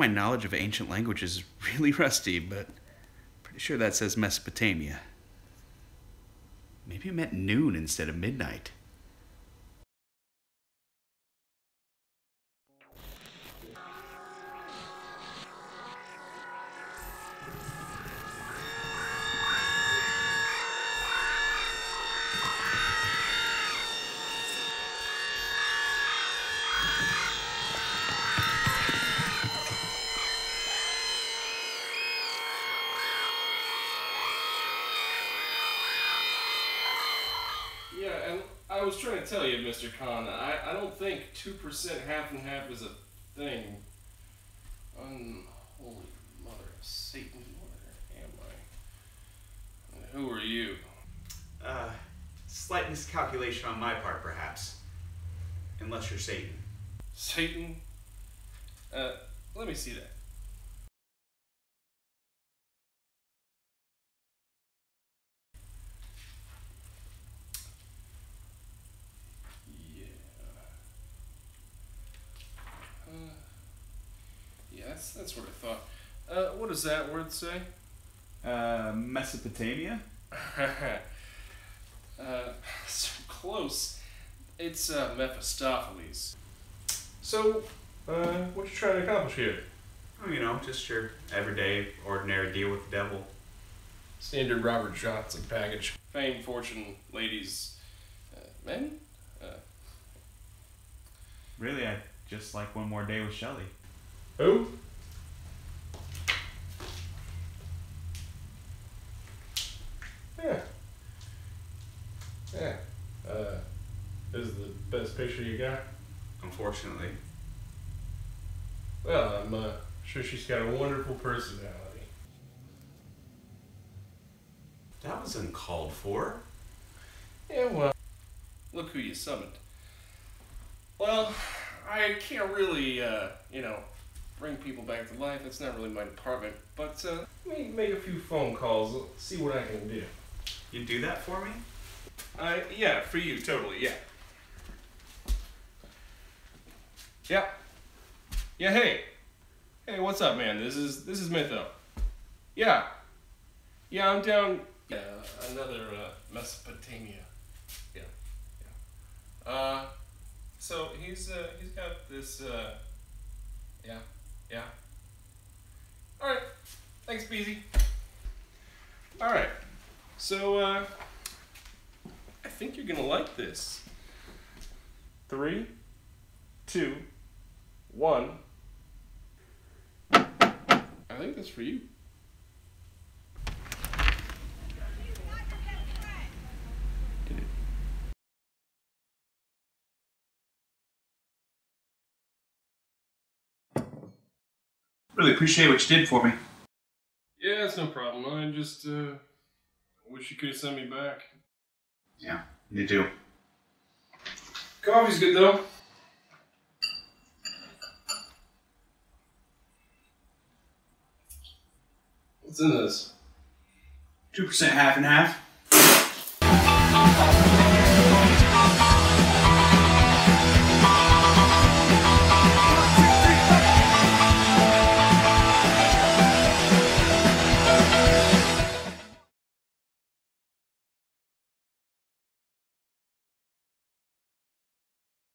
my knowledge of ancient languages is really rusty, but I'm pretty sure that says Mesopotamia. Maybe it meant noon instead of midnight. I was trying to tell you, Mr. Khan, I, I don't think 2% half and half is a thing. Unholy mother of Satan, where am I? And who are you? Uh, slight miscalculation on my part, perhaps. Unless you're Satan. Satan? Uh, let me see that. That's, that's what I thought. Uh, what does that word say? Uh, Mesopotamia? uh, so close. It's uh, Mephistopheles. So, uh, what you trying to accomplish here? Oh, you know, just your everyday, ordinary deal with the devil. Standard Robert Johnson package. Fame, fortune, ladies, uh, men? Uh, Really, I just like one more day with Shelley. who? Yeah. Yeah. Uh, this is the best picture you got? Unfortunately. Well, I'm uh, sure she's got a wonderful personality. That was uncalled for. Yeah, well, look who you summoned. Well, I can't really, uh, you know, bring people back to life. That's not really my department. But uh, let me make a few phone calls, see what I can do. You do that for me? I yeah, for you, totally, yeah. Yeah. Yeah, hey. Hey, what's up, man? This is this is Mytho. Yeah. Yeah, I'm down. Yeah, another uh, Mesopotamia. Yeah. Yeah. Uh, so he's uh, he's got this. Uh, yeah. Yeah. All right. Thanks, Beezy. All right. So uh, I think you're gonna like this. Three, two, one. I think that's for you. Really appreciate what you did for me. Yeah, it's no problem. I just uh, wish you could have sent me back. Yeah, you do. Coffee's good though. What's in this? 2% half and half.